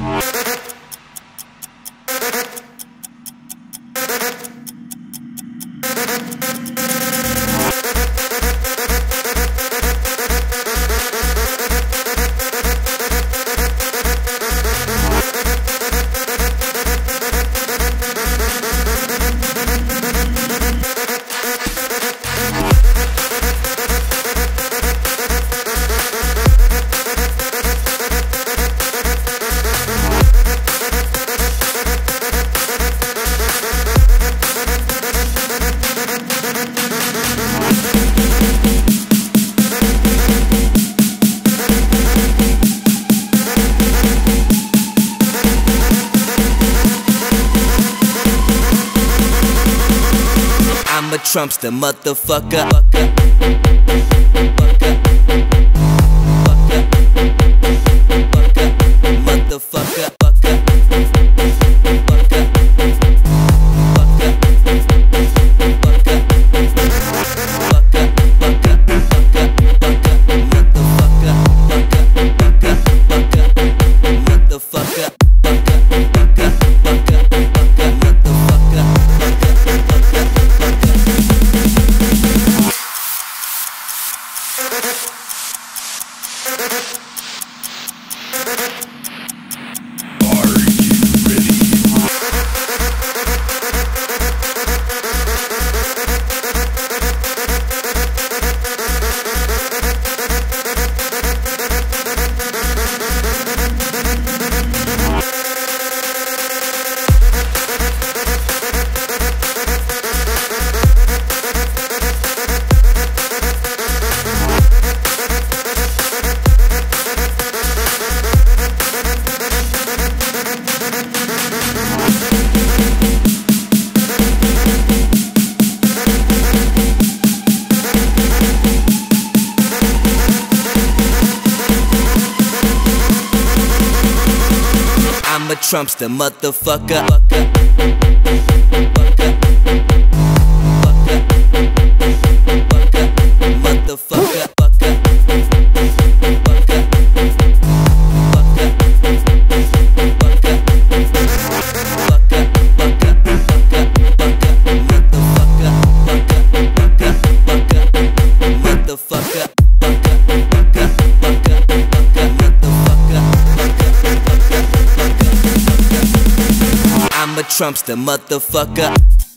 Yeah. Trumpster, motherfucker. Motherfucker. I'm a Trumpster, motherfucker. I'm a Trumpster, motherfucker.